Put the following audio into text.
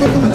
Come on, come on.